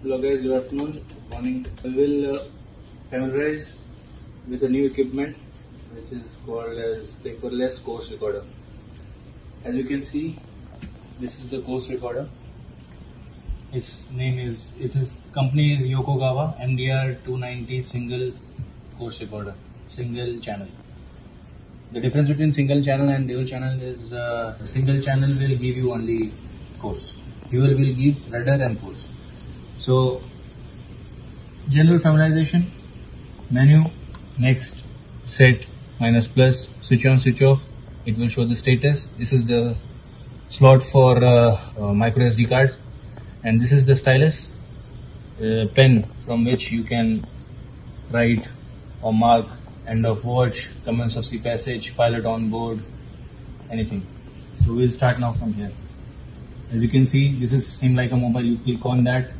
Hello guys, good afternoon, morning. We will uh, familiarize with a new equipment which is called as paperless course recorder. As you can see, this is the course recorder. Its name is, its company is Yokogawa MDR 290 single course recorder, single channel. The difference between single channel and dual channel is uh, single channel will give you only course. Dual will give rudder and course. So general familiarization, menu, next, set, minus plus, switch on, switch off. It will show the status. This is the slot for uh, uh, micro SD card and this is the stylus uh, pen from which you can write or mark end of watch, commence of sea passage, pilot on board, anything. So we'll start now from here. As you can see, this is same like a mobile. You click on that,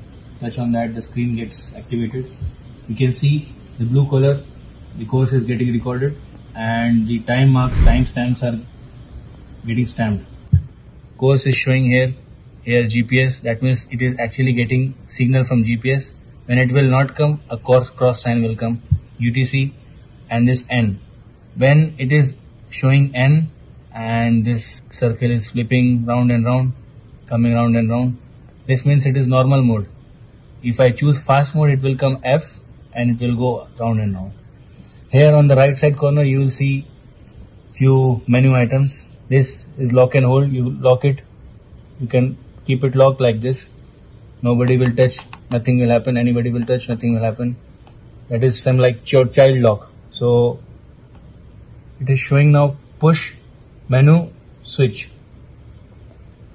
touch on that, the screen gets activated. You can see the blue color, the course is getting recorded and the time marks, time stamps are getting stamped. Course is showing here, here GPS, that means it is actually getting signal from GPS. When it will not come, a course cross sign will come. UTC and this N. When it is showing N and this circle is flipping round and round, coming round and round, this means it is normal mode. If I choose fast mode, it will come F and it will go round and round. Here on the right side corner, you will see few menu items. This is lock and hold. You lock it. You can keep it locked like this. Nobody will touch. Nothing will happen. Anybody will touch. Nothing will happen. That is some like child lock. So it is showing now push menu switch.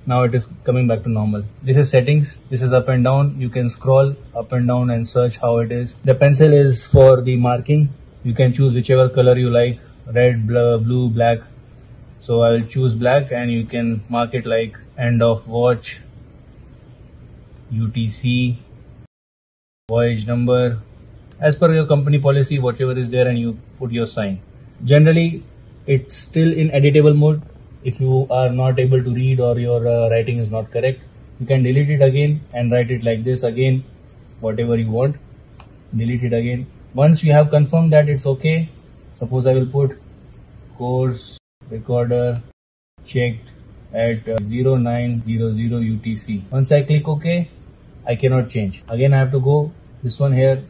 Now it is coming back to normal. This is settings. This is up and down. You can scroll up and down and search how it is. The pencil is for the marking. You can choose whichever color you like. Red, blue, black. So I will choose black and you can mark it like end of watch, UTC, voyage number, as per your company policy whatever is there and you put your sign generally it's still in editable mode if you are not able to read or your uh, writing is not correct you can delete it again and write it like this again whatever you want. Delete it again. Once you have confirmed that it's okay suppose i will put course recorder checked at uh, 0900 utc once i click ok i cannot change. Again i have to go this one here.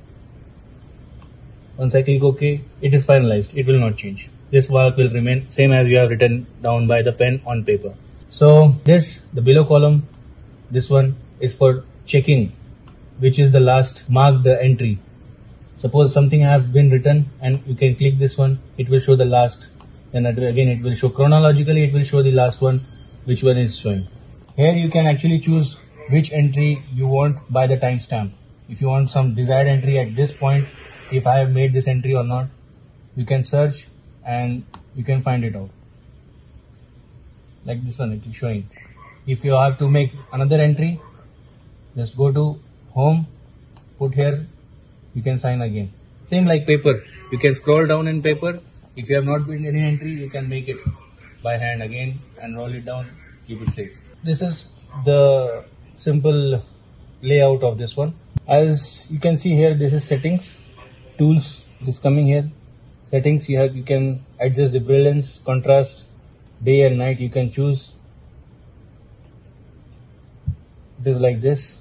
Once I click OK, it is finalized. It will not change. This work will remain same as you have written down by the pen on paper. So this, the below column, this one is for checking which is the last marked entry. Suppose something has been written and you can click this one, it will show the last. Then again it will show chronologically, it will show the last one, which one is showing. Here you can actually choose which entry you want by the timestamp. If you want some desired entry at this point, if I have made this entry or not. You can search and you can find it out. Like this one, it is showing. If you have to make another entry, just go to home, put here, you can sign again. Same like paper. You can scroll down in paper. If you have not made any entry, you can make it by hand again and roll it down, keep it safe. This is the simple layout of this one. As you can see here, this is settings tools it is coming here settings you have you can adjust the brilliance contrast day and night you can choose it is like this.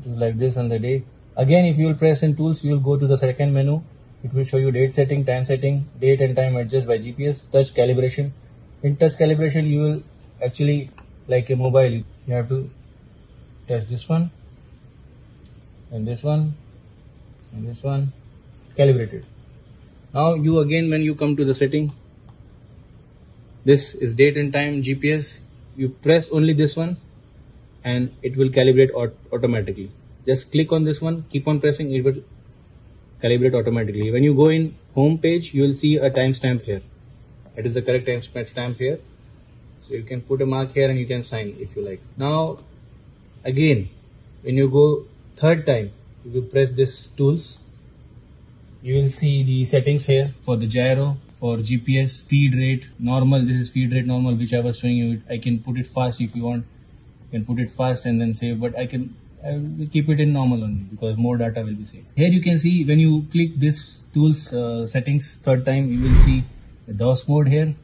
It is like this on the day. Again if you will press in tools you will go to the second menu. It will show you date setting time setting date and time adjust by gps touch calibration. In touch calibration you will actually like a mobile you have to touch this one and this one? And this one? Calibrated. Now you again when you come to the setting this is date and time GPS you press only this one and it will calibrate aut automatically. Just click on this one keep on pressing it will calibrate automatically. When you go in home page you will see a timestamp here. It is the correct timestamp here. So you can put a mark here and you can sign if you like. Now again when you go third time if you press this tools you will see the settings here for the gyro for GPS, feed rate, normal. This is feed rate normal, which I was showing you. I can put it fast if you want. You can put it fast and then save, but I can I will keep it in normal only because more data will be saved. Here you can see when you click this tools uh, settings third time, you will see the DOS mode here.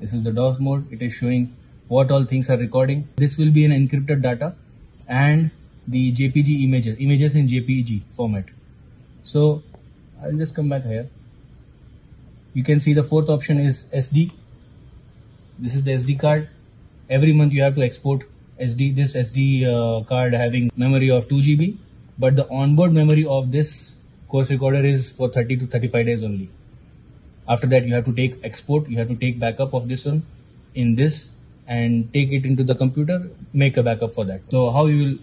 This is the DOS mode. It is showing what all things are recording. This will be an encrypted data and the JPG images, images in JPG format. So I'll just come back here. You can see the fourth option is SD. This is the SD card. Every month you have to export SD, this SD uh, card having memory of 2 GB, but the onboard memory of this course recorder is for 30 to 35 days only. After that, you have to take export, you have to take backup of this one in this and take it into the computer, make a backup for that. So how you will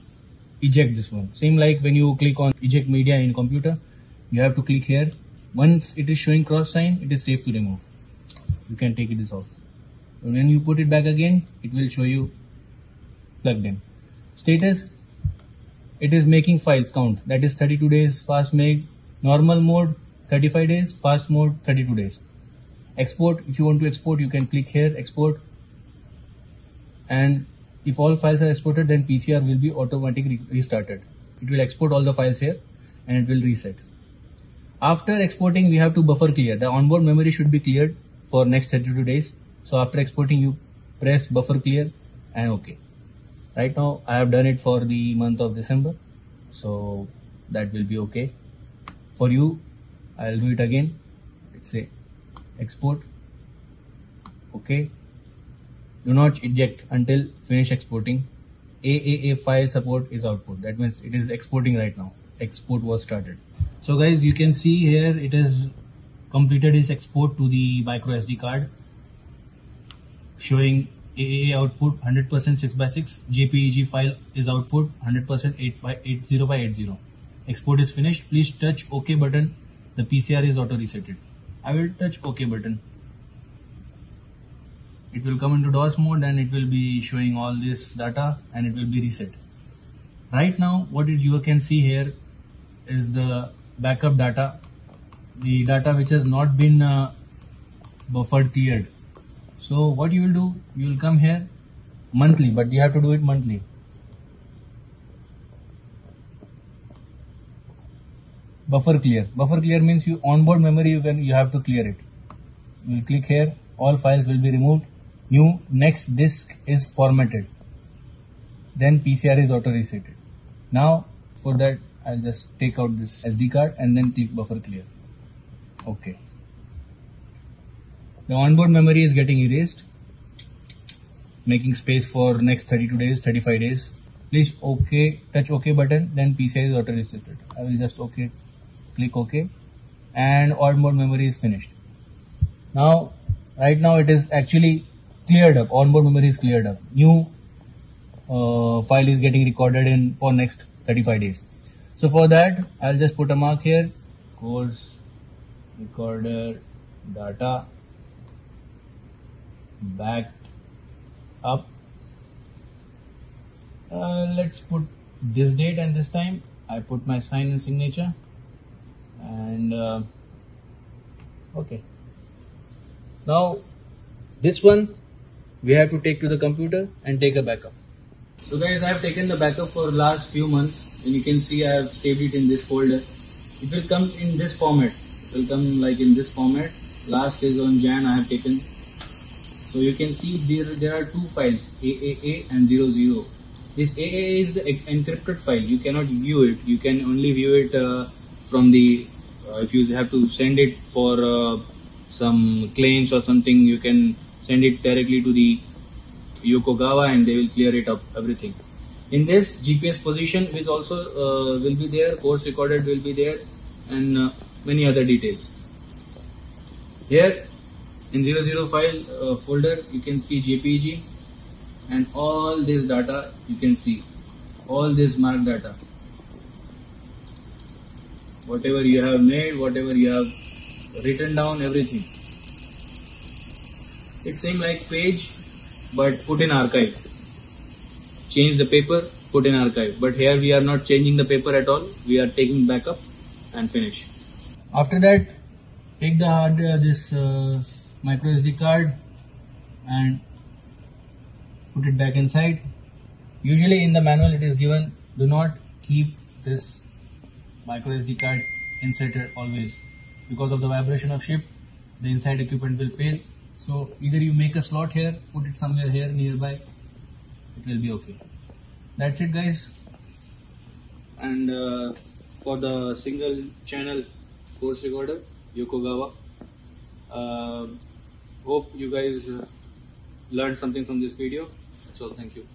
eject this one? Same like when you click on eject media in computer, you have to click here. Once it is showing cross sign, it is safe to remove. You can take it this off. When you put it back again, it will show you plugged in. Status, it is making files count. That is 32 days fast make, normal mode 35 days, fast mode 32 days. Export, if you want to export, you can click here, export. And if all files are exported, then PCR will be automatically restarted. It will export all the files here and it will reset. After exporting, we have to buffer clear. The onboard memory should be cleared for next 32 days. So after exporting, you press buffer clear and OK right now I have done it for the month of December so that will be okay for you I'll do it again let's say export okay do not eject until finish exporting. AAA file support is output. That means it is exporting right now. Export was started. So guys you can see here it has completed its export to the micro SD card showing AAA output 100% 6x6, JPEG file is output 100% 8 by 80 by 80 export is finished. Please touch OK button. The PCR is auto resetted I will touch OK button it will come into DOS mode and it will be showing all this data and it will be reset right now what you can see here is the backup data the data which has not been uh, buffered cleared so what you will do, you will come here monthly, but you have to do it monthly. Buffer clear. Buffer clear means you onboard memory when you have to clear it. You will click here, all files will be removed. New next disk is formatted. Then PCR is auto resetted. Now for that I'll just take out this SD card and then click buffer clear. Okay. The onboard memory is getting erased, making space for next 32 days, 35 days. Please OK, touch OK button, then PCI is auto resetted. I will just OK, click OK, and onboard memory is finished. Now, right now it is actually cleared up. Onboard memory is cleared up. New uh, file is getting recorded in for next 35 days. So for that, I'll just put a mark here. Course recorder data backed up uh, let's put this date and this time I put my sign and signature and uh, okay now this one we have to take to the computer and take a backup so guys I have taken the backup for last few months and you can see I have saved it in this folder it will come in this format it will come like in this format last is on Jan I have taken so you can see there, there are two files AAA and 00. This AAA is the encrypted file. You cannot view it. You can only view it uh, from the, uh, if you have to send it for uh, some claims or something, you can send it directly to the Yokogawa and they will clear it up, everything. In this GPS position is also uh, will be there, course recorded will be there and uh, many other details. Here in 00 file uh, folder you can see jpeg and all this data you can see all this mark data whatever you have made whatever you have written down everything it seems like page but put in archive. Change the paper put in archive. But here we are not changing the paper at all. We are taking backup and finish. After that take the hard uh, this uh, micro SD card and put it back inside. Usually in the manual it is given do not keep this micro SD card inserted always. Because of the vibration of ship the inside equipment will fail so either you make a slot here put it somewhere here nearby it will be okay. That's it guys. And uh, for the single channel course recorder Yokogawa uh, hope you guys uh, learned something from this video. So thank you